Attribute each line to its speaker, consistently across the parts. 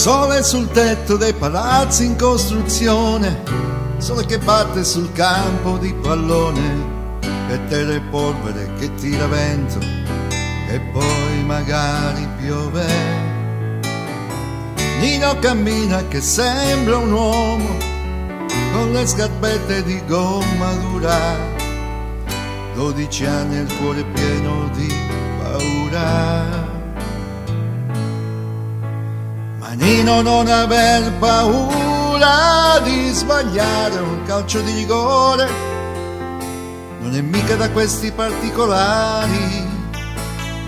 Speaker 1: Sole sul tetto dei palazzi in costruzione, sole che batte sul campo di pallone, e terra e polvere che tira vento, e poi magari piove. Nino cammina che sembra un uomo, con le scarpette di gomma dura, dodici anni e il cuore pieno di paura. Manino non aver paura di sbagliare un calcio di rigore, non è mica da questi particolari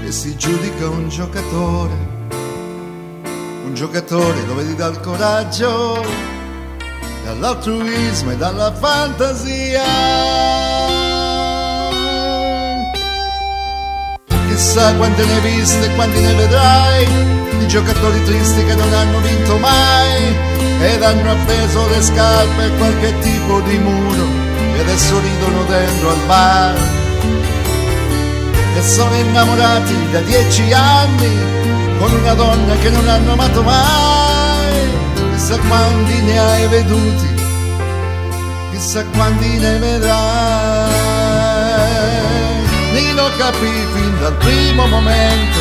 Speaker 1: che si giudica un giocatore, un giocatore lo vedi dal coraggio, dall'altruismo e dalla fantasia. Chissà quante ne hai viste e quanti ne vedrai di giocatori tristi che non hanno vinto mai ed hanno appeso le scarpe a qualche tipo di muro e adesso ridono dentro al bar. E sono innamorati da dieci anni con una donna che non hanno amato mai. Chissà quanti ne hai veduti chissà quanti ne vedrai. Nino capì fin dal primo momento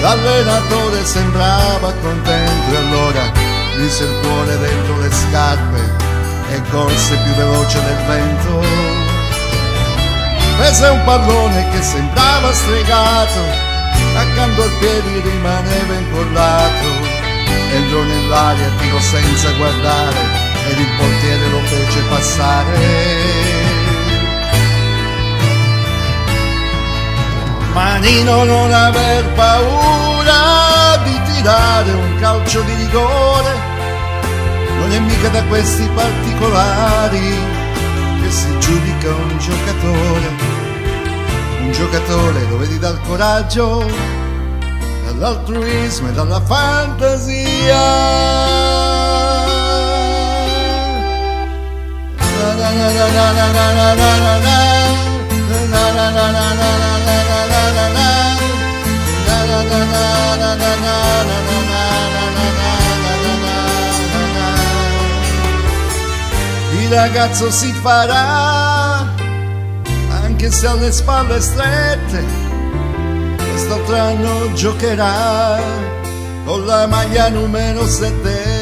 Speaker 1: L'allenatore sembrava contento e allora mise il cuore dentro le scarpe e corse più veloce del vento. Prese un pallone che sembrava stregato, accanto al piede rimaneva incollato. Entrò nell'aria, tirò senza guardare ed il portiere lo fece passare. Manino non aver paura di tirare un calcio di rigore, non è mica da questi particolari che si giudica un giocatore. Un giocatore lo vedi dal coraggio, dall'altruismo e dalla fantasia. Na, na, na, il ragazzo si farà anche se ha le spalle strette quest'altro anno giocherà con la maglia numero 7